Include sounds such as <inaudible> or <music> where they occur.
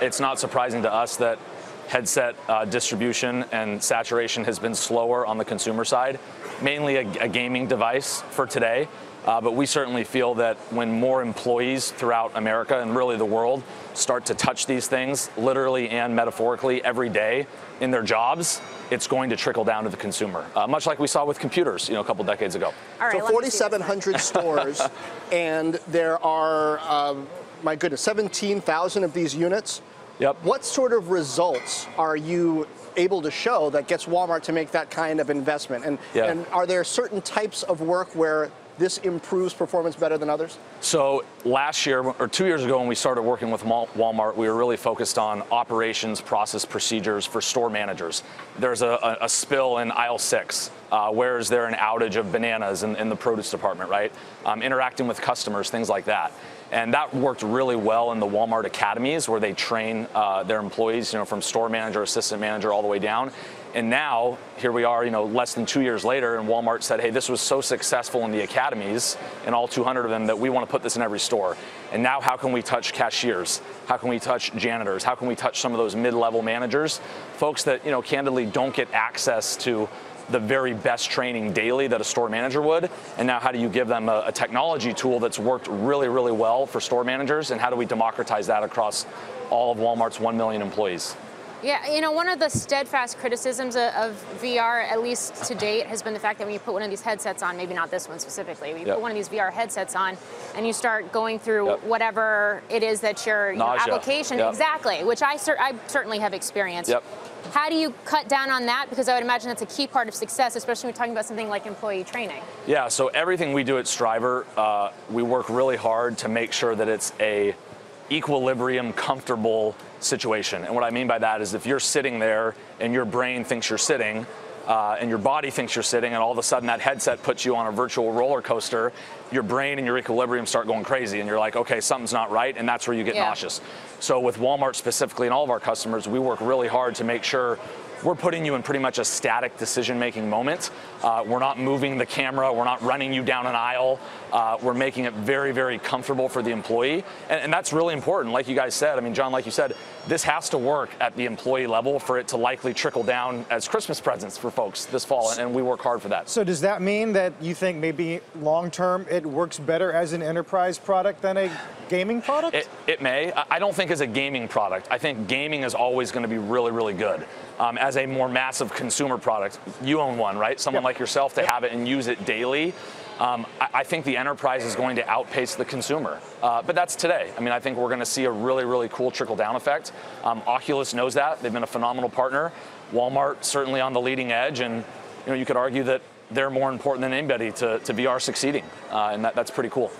it's not surprising to us that headset uh, distribution and saturation has been slower on the consumer side, mainly a, a gaming device for today. Uh, but we certainly feel that when more employees throughout America and really the world start to touch these things, literally and metaphorically, every day in their jobs, it's going to trickle down to the consumer, uh, much like we saw with computers, you know, a couple decades ago. All right, so let me see this. 4,700 <laughs> stores, and there are, um, my goodness, 17,000 of these units. Yep. What sort of results are you able to show that gets Walmart to make that kind of investment? And, Yeah. and are there certain types of work where this improves performance better than others? So last year or two years ago when we started working with Walmart, we were really focused on operations, process, procedures for store managers. There's a, a, spill in aisle six. Uh, where is there an outage of bananas in, in the produce department, right? Um, interacting with customers, things like that. And that worked really well in the Walmart academies where they train uh, their employees, you know, from store manager, assistant manager, all the way down. And now, here we are, you know, less than two years later, and Walmart said, hey, this was so successful in the academies, and all 200 of them, that we want to put this in every store. And now, how can we touch cashiers? How can we touch janitors? How can we touch some of those mid-level managers? Folks that, you know, candidly don't get access to the very best training daily that a store manager would. And now, how do you give them a, a, technology tool that's worked really, really well for store managers? And how do we democratize that across all of Walmart's 1 million employees? Yeah, you know, one of the steadfast criticisms of, of, VR, at least to date, has been the fact that when you put one of these headsets on, maybe not this one specifically, when you yep. put one of these VR headsets on and you start going through yep. whatever it is that your you know, application, yep. exactly, which I, cer- I certainly have experienced. Yep. How do you cut down on that? Because I would imagine that's a key part of success, especially when we're talking about something like employee training. Yeah, so everything we do at Strivr, uh, we work really hard to make sure that it's a equilibrium, comfortable situation. And what I mean by that is if you're sitting there and your brain thinks you're sitting, uh, and your body thinks you're sitting, and all of a sudden that headset puts you on a virtual roller coaster, your brain and your equilibrium start going crazy, and you're like, okay, something's not right, and that's where you get yeah. nauseous. So with Walmart specifically and all of our customers, we work really hard to make sure we're putting you in pretty much a static decision-making moment. Uh, we're not moving the camera. We're not running you down an aisle. Uh, we're making it very, very comfortable for the employee, and, and, that's really important. Like you guys said, I mean, John, like you said, this has to work at the employee level for it to likely trickle down as Christmas presents for folks this fall, and, and we work hard for that. So does that mean that you think maybe long-term it works better as an enterprise product than a gaming product? It, it may. I don't think as a gaming product. I think gaming is always going to be really, really good. Um, as a more massive consumer product, you own one, right? Someone yep. like yourself to yep. have it and use it daily. Um, I, I, think the enterprise is going to outpace the consumer. Uh, but that's today. I mean, I think we're going to see a really, really cool trickle down effect. Um, Oculus knows that. They've been a phenomenal partner. Walmart certainly on the leading edge. And you know, you could argue that they're more important than anybody to, to VR succeeding. Uh, and that, that's pretty cool.